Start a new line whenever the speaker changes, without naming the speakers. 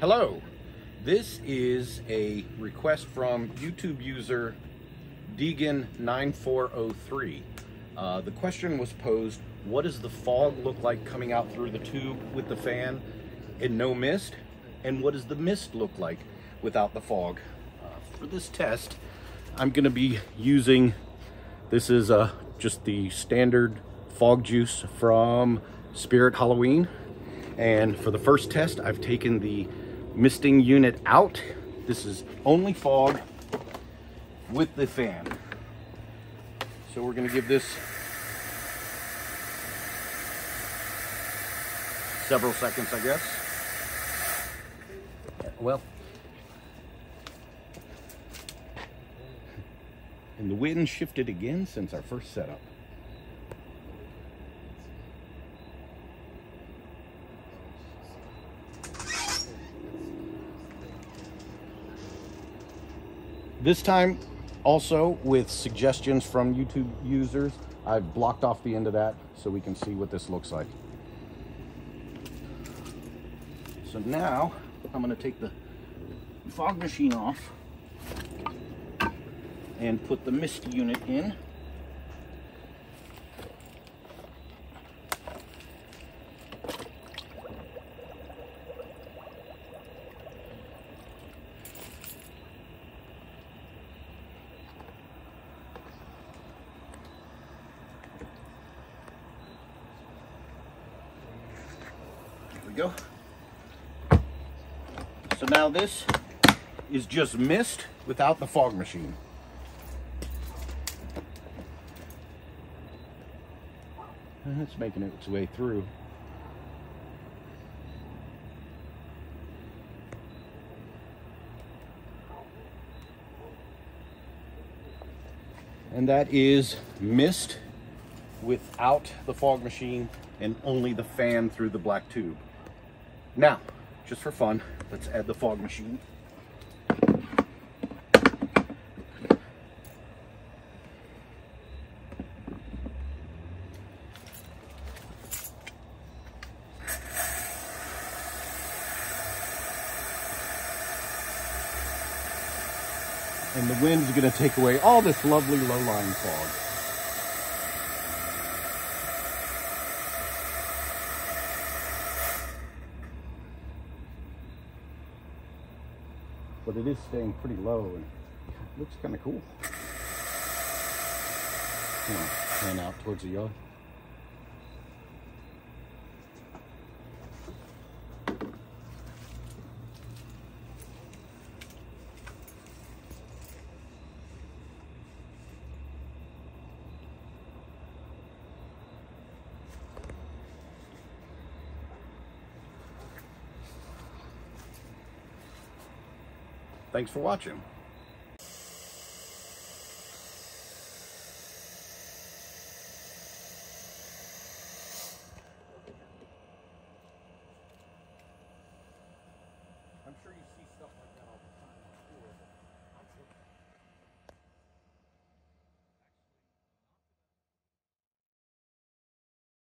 Hello, this is a request from YouTube user Deegan9403. Uh, the question was posed, what does the fog look like coming out through the tube with the fan and no mist? And what does the mist look like without the fog? Uh, for this test, I'm gonna be using, this is uh, just the standard fog juice from Spirit Halloween. And for the first test, I've taken the misting unit out. This is only fog with the fan. So we're gonna give this several seconds, I guess. Well, and the wind shifted again since our first setup. This time, also with suggestions from YouTube users, I've blocked off the end of that so we can see what this looks like. So now I'm gonna take the fog machine off and put the mist unit in. We go. So now this is just mist without the fog machine. It's making its way through. And that is mist without the fog machine and only the fan through the black tube. Now, just for fun, let's add the fog machine. And the wind is going to take away all this lovely low-lying fog. But it is staying pretty low and looks kind of cool. Pan out towards the yard. Thanks for watching. I'm sure you